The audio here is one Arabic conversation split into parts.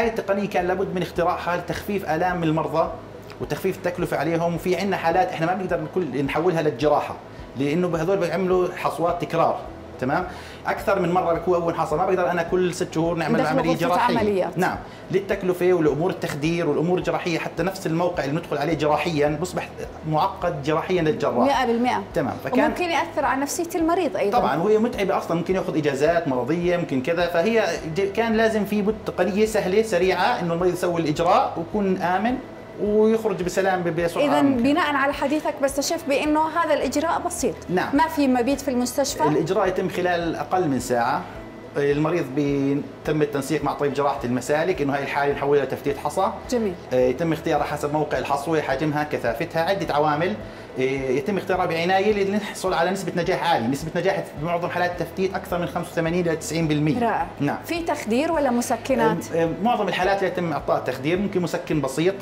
هاي التقنية كان لابد من اختراعها لتخفيف آلام المرضى وتخفيف التكلفة عليهم. وفي عندنا حالات إحنا ما بنقدر نحولها للجراحة لأنه هذول بيعملوا حصوات تكرار. تمام؟ أكثر من مرة بكون أول حصة. ما بقدر أنا كل ست شهور نعمل عملية جراحية. عمليات. نعم. للتكلفة والأمور التخدير والأمور الجراحية حتى نفس الموقع اللي ندخل عليه جراحيا بصبح معقد جراحيا للجراح. 100% تمام. فكان وممكن يأثر على نفسية المريض أيضا. طبعا وهي متعبة أصلا ممكن يأخذ إجازات مرضية ممكن كذا. فهي كان لازم في تقنيه سهلة سريعة إنه المريض يسوي الإجراء ويكون آمن. ويخرج بسلام بسرعة اذا. بناء على حديثك بستشف بأنه هذا الإجراء بسيط. نعم. ما في مبيت في المستشفى؟ الإجراء يتم خلال أقل من ساعة. المريض بيتم التنسيق مع طبيب جراحة المسالك إنه هاي الحالة نحولها لتفتيت حصى. جميل. آه، يتم اختيارها حسب موقع الحصوه حجمها كثافتها عدة عوامل. آه، يتم اختيارها بعناية لنحصل على نسبة نجاح عالية. نسبة نجاح بمعظم حالات التفتيت أكثر من 85 إلى 90% رائع. نعم. في تخدير ولا مسكنات؟ آه، معظم الحالات يتم إعطاء تخدير. ممكن مسكن بسيط.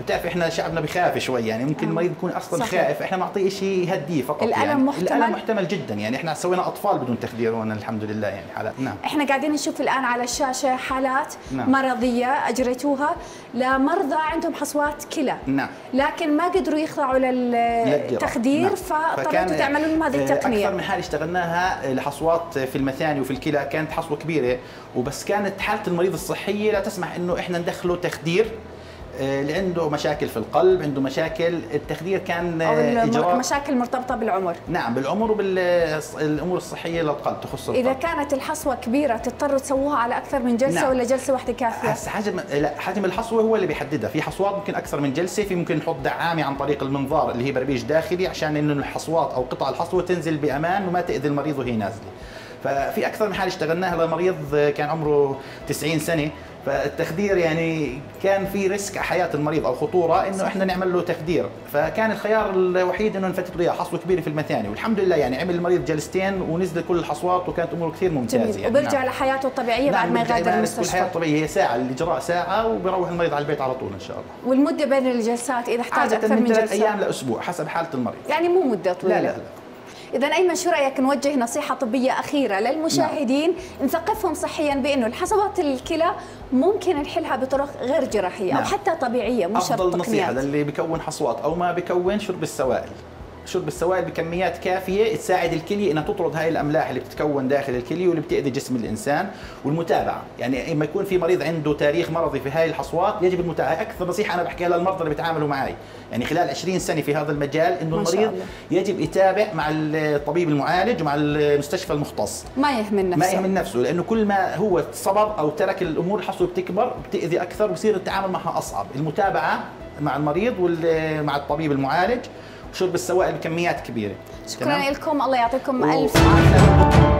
بتعرف إحنا شعبنا بخاف شوي يعني ممكن آه. المريض يكون أصلا صحيح. خائف إحنا بنعطيه شيء يهديه فقط الألم يعني. محتمل؟ الألم محتمل جدا يعني إحنا سوينا أطفال بدون تخدير وأنا الحمد لله يعني حالات نعم إحنا قاعدين نشوف الآن على الشاشة حالات نعم. مرضية أجريتوها لمرضى عندهم حصوات كلى نعم لكن ما قدروا يخضعوا للتخدير نعم. فاضطريتوا تعملوا لهم هذه آه، أكثر التقنيه من حاله اشتغلناها لحصوات في المثاني وفي الكلى كانت حصوة كبيرة وبس كانت حالة المريض الصحية لا تسمح إنه إحنا ندخله تخدير آه، اللي عنده مشاكل في القلب عنده مشاكل التخدير كان آه، إجراء. المشاكل مرتبطة بالعمر. نعم بالعمر وبالامور الصحية للقلب تخص القلب. اذا كانت الحصوة كبيرة تضطروا تسووها على أكثر من جلسة نعم. ولا جلسة واحدة كافية؟ هسه حجم لا حجم الحصوة هو اللي بيحددها. في حصوات ممكن أكثر من جلسة في ممكن نحط دعامة عن طريق المنظار اللي هي بربيج داخلي عشان إنه الحصوات أو قطع الحصوة تنزل بأمان وما تأذي المريض وهي نازلة. ففي أكثر من حاله اشتغلناها لمريض كان عمره 90 سنة. فالتخدير يعني كان في ريسك على حياة المريض أو خطورة إنه إحنا نعمل له تخدير. فكان الخيار الوحيد إنه نفتت له إياه حصوة كبيرة في المثاني. والحمد لله يعني عمل المريض جلستين ونزل كل الحصوات وكانت اموره كثير ممتازة جميل. يعني. وبرجع نعم. لحياته الطبيعية بعد نعم، ما بيرجع يغادر كل الحياة المستشفى الطبيعية. هي ساعة الإجراء ساعة وبروح المريض على البيت على طول إن شاء الله. والمدة بين الجلسات إذا احتاج أكثر من من جلسة؟ أيام لأسبوع حسب حالة المريض. يعني مو مدة طويلة. لا لا لا. اذا ايمن شو رايك نوجه نصيحة طبية أخيرة للمشاهدين؟ نثقفهم صحيا بأنه الحصوات الكلى ممكن نحلها بطرق غير جراحية أو نعم. حتى طبيعية مو شرط افضل نصيحة للي بيكون حصوات أو ما بيكون شرب السوائل. شرب السوائل بكميات كافية تساعد الكليه إنها تطرد هاي الأملاح اللي بتتكون داخل الكليه واللي بتأذي جسم الإنسان والمتابعة. يعني لما يكون في مريض عنده تاريخ مرضي في هاي الحصوات يجب المتابعة. هاي أكثر نصيحة أنا بحكيها للمرضى اللي بيتعاملوا معي يعني خلال 20 سنة في هذا المجال إنه المريض. يجب يتابع مع الطبيب المعالج ومع المستشفى المختص. ما يهمل نفسه. ما يهمل نفسه لأنه كل ما هو صبر أو ترك الأمور الحصوه بتكبر بتأذي أكثر وبصير التعامل معها أصعب. المتابعة مع المريض ومع الطبيب المعالج وشرب السوائل بكميات كبيرة. شكرا لكم الله يعطيكم ألف عافية.